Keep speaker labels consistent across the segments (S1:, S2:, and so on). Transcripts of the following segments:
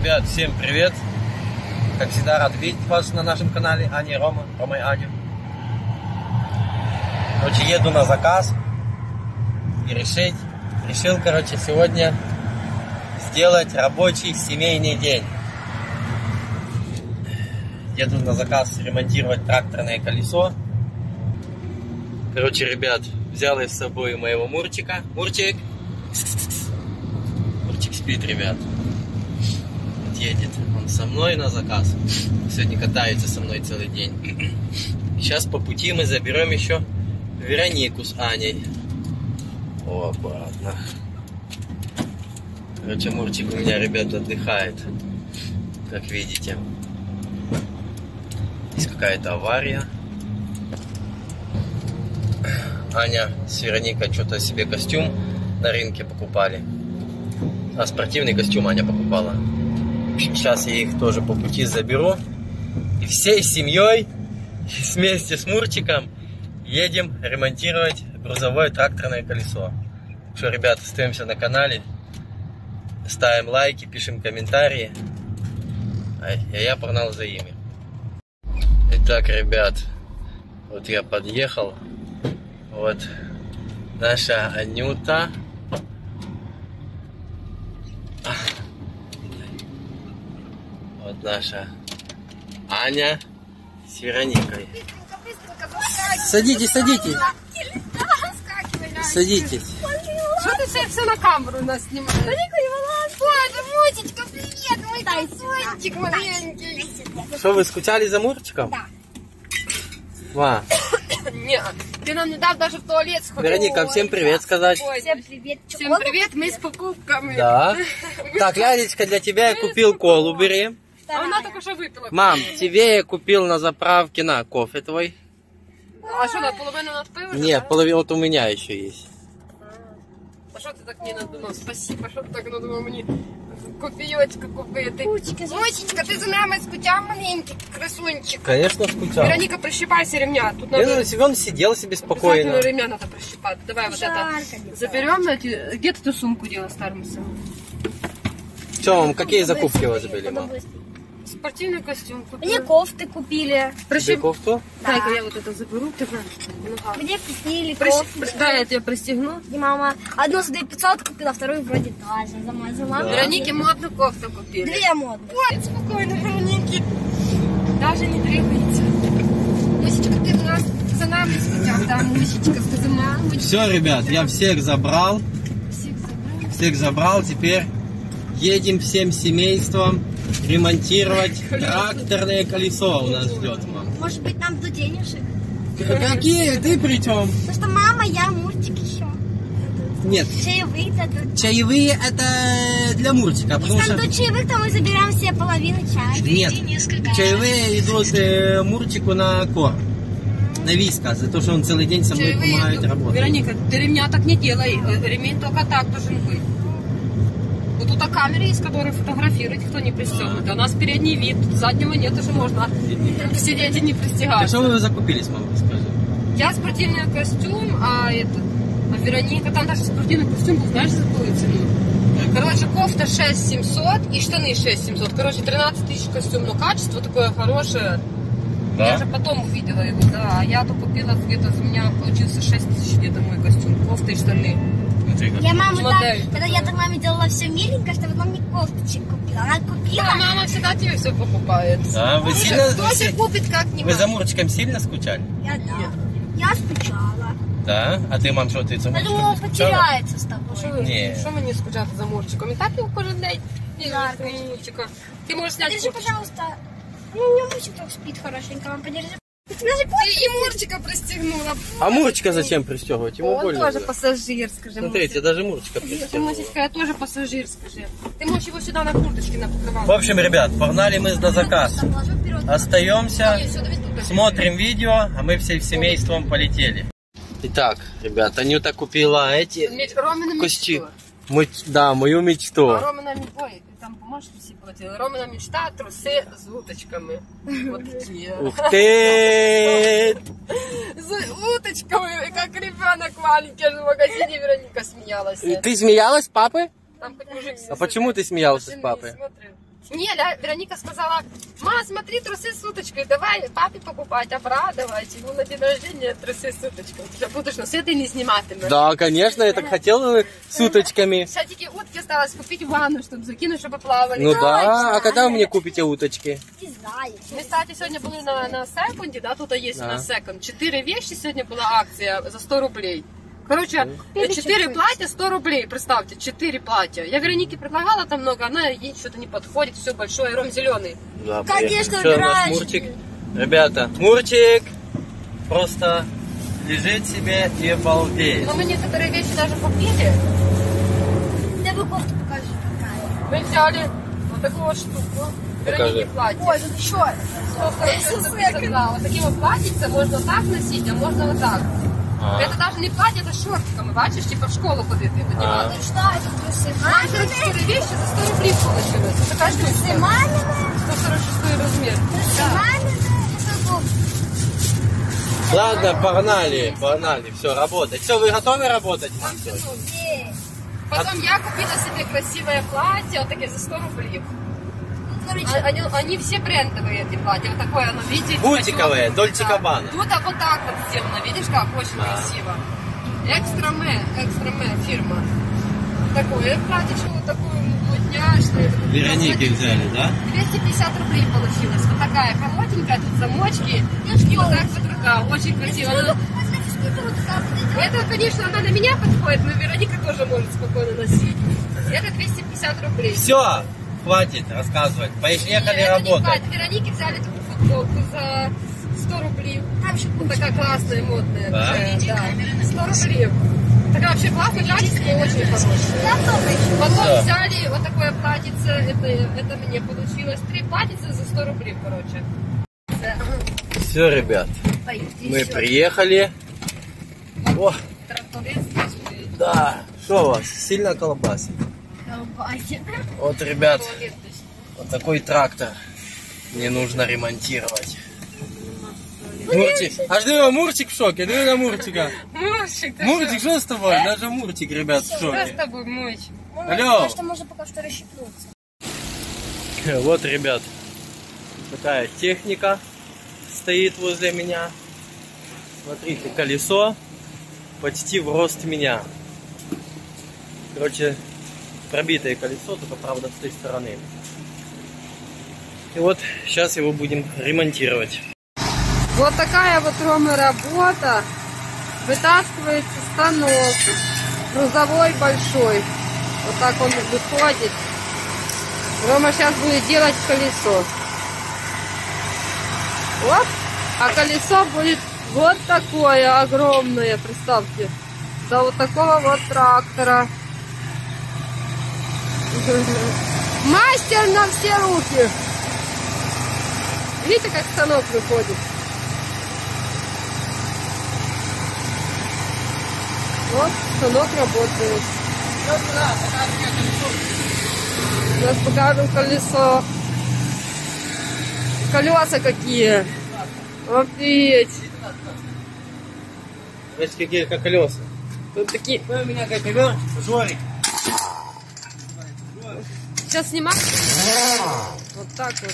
S1: Ребят, всем привет! Как всегда, рад видеть вас на нашем канале Аня и Рома, Рома и Аня. Короче, еду на заказ и решить, решил, короче, сегодня сделать рабочий семейный день. Еду на заказ ремонтировать тракторное колесо. Короче, ребят, взял я с собой моего Мурчика. Мурчик! Мурчик спит, ребят. Едет он со мной на заказ. Сегодня катается со мной целый день. Сейчас по пути мы заберем еще Веронику с Аней. О, обратно. Короче, Мурчик у меня, ребят, отдыхает. Как видите. Есть какая-то авария. Аня с Вероникой что-то себе костюм на рынке покупали. А спортивный костюм Аня покупала. Общем, сейчас я их тоже по пути заберу. И всей семьей вместе с Мурчиком едем ремонтировать грузовое тракторное колесо. Что, ребят, остаемся на канале, ставим лайки, пишем комментарии. А я погнал за ими. Итак, ребят, вот я подъехал. Вот наша Анюта. Вот наша Аня с Вероникой. Садитесь, садитесь. Садитесь.
S2: Что ты все, все на камеру нас снимаешь? Боже, Мусечка, привет, мой красунчик маленький.
S1: Что, вы скучали за Мурчиком?
S2: Да.
S1: Ва.
S2: Нет, ты нам не дал даже в туалет сходить.
S1: Вероника, всем привет сказать.
S2: Ой,
S3: Всем привет.
S2: Всем привет, мы с покупками.
S1: Да. Так, Лялечка, для тебя я купил колу, бери.
S2: А она только что выпила.
S1: Мам, тебе я купил на заправке на кофе твой.
S2: А что, на половину надпила?
S1: Нет, половина вот у меня еще есть.
S2: А что ты так не надумал? Спасибо, что ты так надумал мне кофеечка купити. Мусечка, ти за нами скучав маленький красунчик.
S1: Конечно, скучал.
S2: Вероника, прищипайся ремня. Тут надо...
S1: ну, он сидел себе
S2: Обязательно
S1: спокойно.
S2: ремня надо прощипать. Давай вот это заберем. эти- Где ты ту сумку делала с термосом?
S1: Что, вам какие закупки у вас были, мам?
S2: Спортивный костюм
S3: Мне
S2: купила.
S3: кофты купили.
S1: Тебе
S2: Прищип...
S1: кофту?
S2: Дай-ка я вот это заберу. Нога.
S3: Мне купили
S2: Прищ-
S3: кофты.
S2: при- Да, я тебя пристегну.
S3: И мама одну за 500 купила, вторую вроде тоже замазала.
S1: Да.
S2: Веронике модную кофту купили.
S3: Две модные.
S2: Ой, спокойно, Вероники. Даже не двигается. Мусечка, ты у нас за нами скучал, да, Мусечка, ты за мамой.
S1: Все, ребят, я всех забрал.
S2: Всех забрал.
S1: Всех забрал. Теперь едем всем семейством ремонтировать тракторное колесо у нас ждет, мам.
S3: Может быть, нам до денежек?
S1: Какие? Ты при чем?
S3: Потому что мама, я, мультик еще.
S1: Нет,
S3: Чаевые дадут.
S1: чаевые это для Мурчика, потому
S3: Если
S1: что...
S3: нам до чаевых, то мы заберем все половину чая.
S1: Нет, чаевые идут э, Мурчику на корм. На виска, за то, что он целый день со мной
S2: Чаевые
S1: помогает
S2: идут.
S1: работать.
S2: Вероника, ты ремня так не делай. Э, Ремень только так должен быть. Тут камеры есть, которые фотографируют, кто не пристегнут. А у нас передний вид, заднего нет, уже можно сидеть и не
S1: А
S2: пристегаться.
S1: что вы закупились, мама, расскажи?
S2: Я спортивный костюм, а это, а Вероника, там даже спортивный костюм был, знаешь, за какую цену? Короче, кофта 6700 и штаны 6700. Короче, 13 тысяч костюм, но качество такое хорошее. Я же потом увидела его, да. А я-то купила где-то, у меня получился 6 тысяч где-то мой костюм, кофта и штаны.
S1: Смотри, как.
S3: Я маму
S2: Модель.
S3: так, когда я так маме делала все миленько, чтобы она мне кофточек купила. Она купила.
S2: Да, мама всегда тебе все покупает.
S1: Да, вы сильно...
S2: Кто
S1: вы
S2: себе
S1: си-
S2: купит как-нибудь?
S1: Вы за Мурчиком сильно скучали?
S3: Я, да. Я скучала.
S1: Да. А ты, мам, что, ты за
S3: Я
S1: Мурчиком
S3: думала,
S1: не скучала?
S3: потеряется с тобой.
S2: Що ви,
S1: Ні.
S2: що мені скучати за Мурчиком? І так його кожен день. Ні,
S3: Да,
S2: за Мурчика. Ти можеш зняти
S3: Подержи,
S2: курточку.
S3: пожалуйста. Ну, у меня мальчик так спит хорошенько. Вам подержи. даже
S2: Ти і Мурчика пристегнула.
S1: А Мурчика зачем пристегивать? Ему
S2: Он
S1: больно.
S2: тоже
S1: же.
S2: пассажир, скажи.
S1: Смотрите, даже Мурчика
S2: Ты,
S1: пристегивала.
S2: Мусечка, я тоже пассажир, скажи. Ты можешь его сюда на курточке
S1: В
S2: напокрывать.
S1: общем, ребят, погнали мы на заказ. Остаемся, смотрим видео, а мы всей семейством полетели. Итак, ребят, Анюта купила эти...
S2: Меч- Ромина
S1: Кости.
S2: мечту.
S1: Мы, да, мою мечту.
S2: А Ромина мечта. Ой, там поможешь всі платили. Ромина мечта, труси з уточками. Вот такие.
S1: Ух ты!
S2: С уточками, как ребенок маленький, в магазине Вероника смеялась.
S1: Ты смеялась с папы?
S2: Там хоть мужик
S1: А почему ты смеялся с папой?
S2: не смотрит. Не, Ля- Вероника сказала, ма, смотри, трусы с уточкой, давай папе покупать, обрадовать. Ему на день рождения трусы с уточкой. Ты будешь на свете не сниматиме.
S1: Да, конечно, я так хотел э, с уточками.
S2: Таки утки осталось купить в ванну, чтобы закинуть, чтобы плавали.
S1: Ну да, а когда вы мне купите уточки?
S3: Не знаю.
S2: Мы, кстати, сегодня были на, на секунде, да, тут есть
S1: Да.
S2: у нас секунд. Четыре вещи сегодня была акция за 100 рублей. Короче, четыре платья 100 рублей, представьте, четыре платья. Я Веронике предлагала там много, она ей что-то не подходит, все большое, ром зеленый.
S1: Да,
S3: Конечно,
S1: Что, наш. Мурчик? Ребята, Мурчик просто лежит себе и балдеет.
S2: Но мы некоторые вещи даже купили.
S3: Дай бы кофту покажи, какая.
S2: Мы взяли вот такую вот штуку.
S1: Покажи.
S2: Веронике платье.
S3: Ой, тут еще.
S2: Написано, вот такие вот платьица можно так носить, а можно вот так.
S1: А.
S2: Это даже не платье, это шортиками, бачиш, типа в школу ходити.
S1: А.
S2: Короче,
S3: мамины?
S2: четыре вещи за 100 рублей получилось. Это каждый
S3: Трусы мамины?
S2: 146 размер.
S3: Трусы
S2: Да.
S1: Ладно, погнали, погнали, все, работать. Все, вы готовы работать?
S3: Где?
S2: Потом я купила себе красивое платье, вот такие за 100 рублей.
S3: Ну, короче,
S2: А- Они, они все брендовые, эти платья. Вот такое оно, видите?
S1: Бутиковые, Дольче
S2: Да.
S1: Габбана.
S2: Тут а вот так вот сделано, видишь как? Очень
S1: Да.
S2: красиво. Экстра-мэ, экстра-мэ фирма. Такое платьишко, вот такое мутняшное.
S1: Вероники взяли, да?
S2: 250 рублей получилось. Вот такая коротенькая, тут замочки. И вот так вот рука. Очень красиво.
S3: Эта.
S2: Это, конечно, она на меня подходит, но Вероника тоже может спокойно носить. Это 250 рублей.
S1: Все, хватит рассказывать. Поехали
S2: Нет, это не
S1: работать.
S2: хватит. Веронике взяли такую футболку за 100 рублей.
S3: Там еще
S2: такая классная, модная.
S1: Да?
S2: Да. 100 рублей. Такая вообще классная, качество очень хорошее.
S3: Я тоже еще.
S2: Потом
S1: Всё.
S2: взяли вот такое платьице, это, это мне получилось. Три платьица за 100 рублей, короче.
S1: Все, ребят, мы приехали. О,
S2: Тракторист здесь стоит.
S1: да. Что у вас? Сильно колбасит? Вот, ребят, вот такой трактор мне нужно ремонтировать. Мурчик, аж диви, Мурчик в шоке, диви на Мурчика.
S2: Мурчик, ты
S1: Мурчик, что с тобой? Даже Мурчик, ребят, в
S2: что? Что с
S1: шоке.
S2: тобой, Мурчик?
S1: Алло.
S3: что можно пока что расщепнуться.
S1: Вот, ребят, такая техника стоит возле меня. Смотрите, колесо почти в рост меня. Короче, пробитое колесо, только правда с той стороны. И вот сейчас его будем ремонтировать.
S2: Вот такая вот, Рома, работа. Вытаскивается станок. Грузовой большой. Вот так он выходит. Рома сейчас будет делать колесо. Вот. А колесо будет вот такое огромное, представьте. За вот такого вот трактора. Мастер на все руки. Видите, как станок выходит? Вот, станок работает. Сейчас покажем колесо. Колеса какие. Офигеть.
S1: Видите, какие как колеса.
S2: Тут такие.
S1: Вы у меня как Жорик.
S2: Сейчас снимаю. Вот так вот.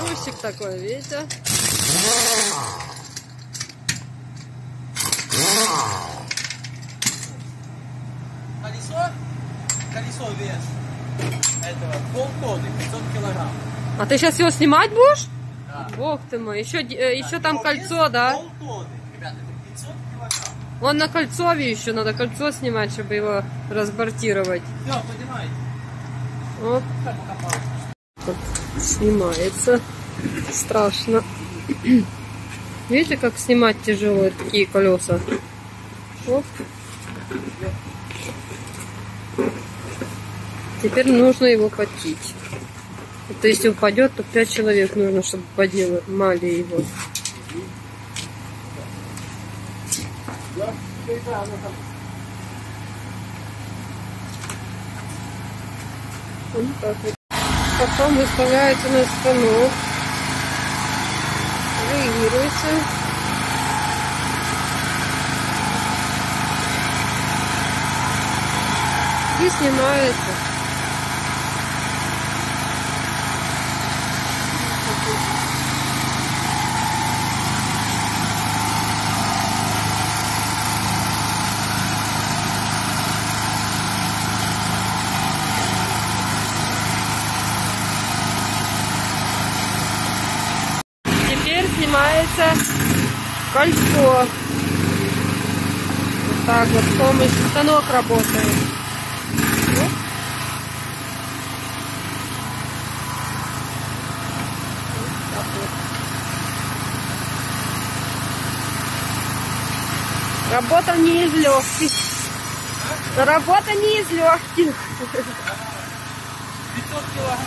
S2: Грузчик такой, видите?
S1: Колесо, колесо вес этого полтонны, 500 килограмм.
S2: А ты сейчас его снимать будешь?
S1: Да.
S2: Бог ты мой. Еще, э, еще там
S1: Его
S2: кольцо,
S1: вес
S2: да?
S1: Полтонны, ребята, это 500 килограмм.
S2: Вон на кольцове еще надо кольцо снимать, чтобы его разбортировать.
S1: Все, поднимайте.
S2: Снимается. Страшно. Видите, как снимать тяжело такие колеса? Оп. Теперь нужно его потить. Это если упадет, то 5 человек нужно, чтобы поднимали его. Потом выставляется на станок. Регулируется. И снимается. Кольцо. Вот так вот, с помощью станок работает. Работа не из легких. Работа не из легких.
S1: 500 килограмм.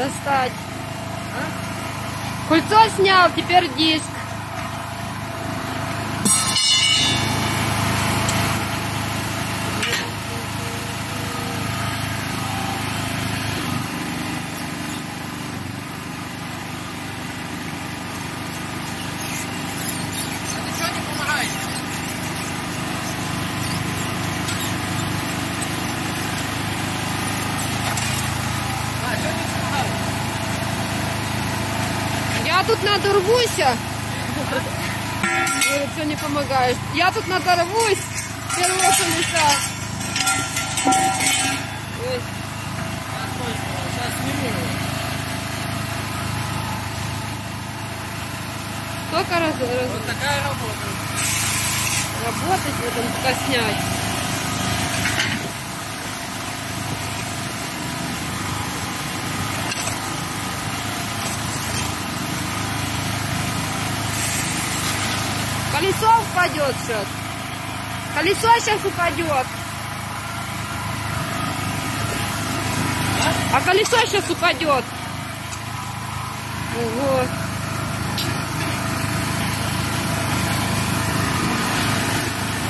S2: достать. А? Кольцо снял, теперь 10. Надорвуся. Говорит, что не помогаешь. Я тут надорвусь. Первого колеса. Ой. Сколько раз, раз-
S1: Вот такая работа.
S2: работать в этом, пока снять? Колесо упадет сейчас. Колесо сейчас упадет. А колесо сейчас упадет. Ого.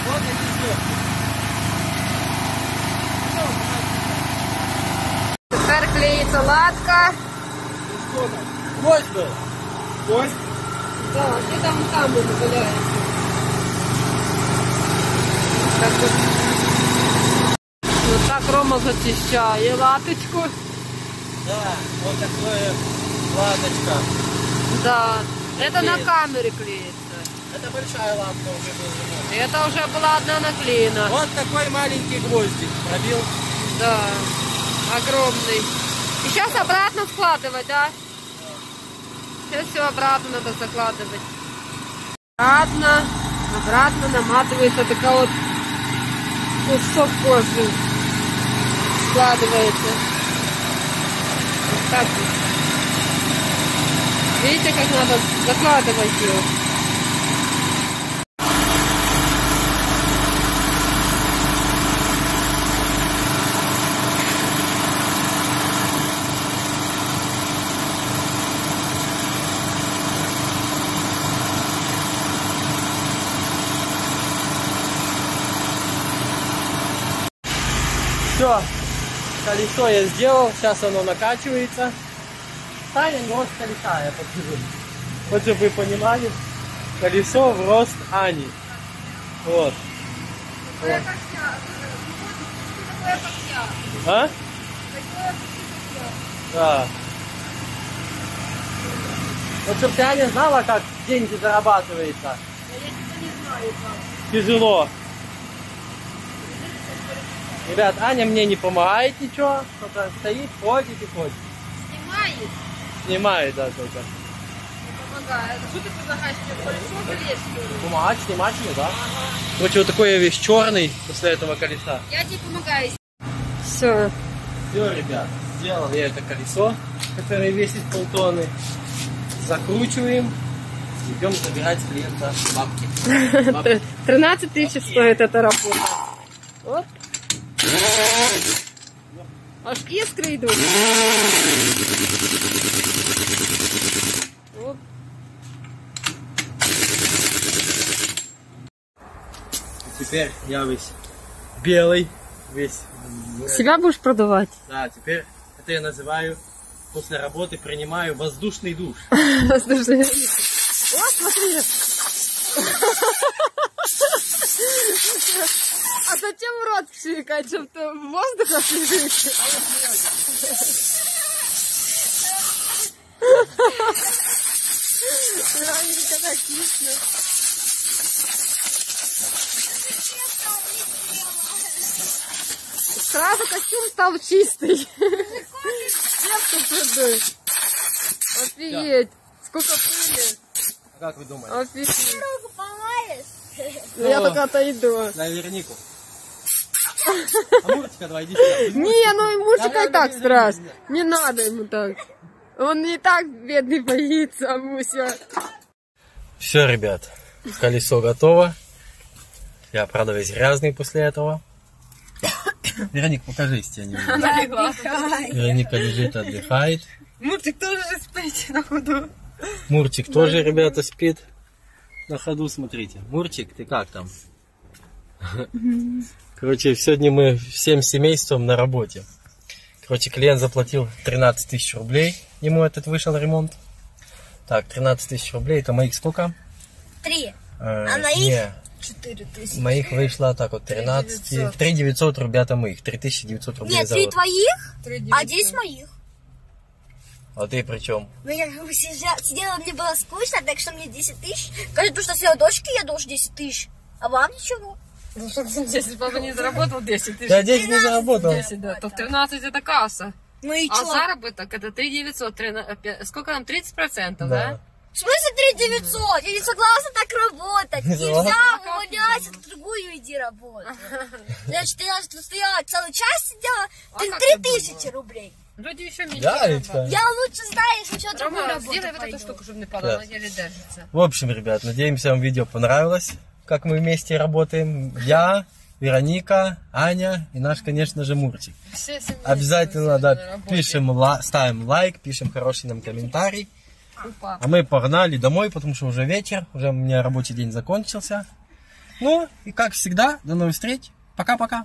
S1: Вот они все.
S2: Тепер клеїться латка.
S1: Что там? Гвоздь был. Гвоздь?
S2: Да, где там камень валяется? Так вот. Вот так Рома зачищає латочку.
S1: Да, вот такое латочка.
S2: Да. Это на камере клеится.
S1: Это большая лапка уже была.
S2: Это уже была одна наклеена.
S1: Вот такой маленький гвоздик пробил.
S2: Да. Огромный. И сейчас обратно складывать, да? Сейчас все обратно надо закладывать. Обратно, обратно наматывается такая вот кусок кожи. Складывается. Вот так вот. Видите, как надо закладывать ее?
S1: Все, колесо я сделал, сейчас оно накачивается. Таня не рост колеса, я покажу. Вот чтобы вы понимали, колесо в рост Ани. Вот. Вот. А? Да. Вот чтобы ты, Аня, знала, как деньги зарабатывается. Тяжело. Ребят, Аня мне не помогает ничего. Кто-то стоит, ходит и ходит.
S2: Снимает,
S1: Снимает, да, только.
S2: помогает. Что ты предлагаешь мне колесо залезть?
S1: Помогать, снимать мне, да? Короче, вот такой я весь черный после этого колеса.
S2: Я тебе помогаю. Все.
S1: Все, ребят, сделал я это колесо, которое весит полтонны. Закручиваем, Идем забирать с клиента бабки. Бабки.
S2: 13 тысяч стоит эта работа. Вот. Аж искры идут. Вот.
S1: Теперь я весь белый, весь.
S2: Себя будешь продавать?
S1: Да, теперь это я называю после работы принимаю воздушный душ.
S2: Слушай, вот смотри. А зачем рот пшикать, чтобы ты воздух освежить? Раненько так кисло. Сразу костюм стал чистый. Сетку придуй. Офигеть. Сколько пыли.
S1: А как вы думаете?
S3: Помоешь?
S2: Ну, Я только отойду.
S1: На Веронику. А Мурочка, давай иди сюда.
S2: Не, ну и мужика
S1: Да,
S2: и так страшно. Не надо ему так. Он и так бедный боится, Муся.
S1: Все, ребят, колесо готово. Я, правда, весь грязный после этого. Вероник, покажи, если тебя не видно. Вероника лежит, отдыхает.
S2: Мурчик тоже же спит на ходу.
S1: Мурчик тоже, ребята, спит на ходу, смотрите. Мурчик, ты как там? Короче, сегодня мы всем семейством на работе. Короче, клиент заплатил 13 тысяч рублей. Ему этот вышел ремонт. Так, 13 тысяч рублей. Это моих сколько?
S3: Три.
S1: Э,
S3: А моих?
S1: не,
S3: Четыре тысячи.
S1: моих вышло так вот 13. 3 900 ребята моих. 3900 рублей
S3: Нет,
S1: за
S3: три
S1: вот.
S3: твоих, а десять моих.
S1: А ты при чем?
S3: Ну, я как бы сидела, сидела, мне было скучно, так что мне 10 тысяч. Кажется, то, что съела дочки, я должен 10 тысяч. А вам ничего.
S2: Ну, 10, папа не заработал 10 тысяч.
S1: Я 10 не заработал.
S2: 10, да. То 13 это касса.
S3: Ну и
S2: А
S3: что?
S2: заработок это 3 900. трина- пя- Сколько нам? 30 процентов, да?
S3: В смысле 3 900? Я не согласна так работать.
S1: Не
S3: Нельзя
S2: согласна?
S3: увольняйся, в другую иди работать. Значит, я стояла целый час сидела,
S2: А
S3: ты
S2: как
S3: 3
S2: это было?
S3: тысячи рублей.
S2: Люди еще меньше.
S1: Да. Ритка?
S3: Я лучше, знаешь, еще другую
S2: Рома,
S3: работу
S2: сделай вот эту штуку, чтобы не падала,
S1: Да.
S2: еле держится.
S1: В общем, ребят, надеемся, вам видео понравилось, как мы вместе работаем. Я, Вероника, Аня и наш, конечно же, Мурчик.
S2: Все
S1: Обязательно, да, пишем, ла- ставим лайк, пишем хороший нам комментарий. А мы погнали домой, потому что уже вечер, уже у меня рабочий день закончился. Ну, и как всегда, до новых встреч. Пока-пока.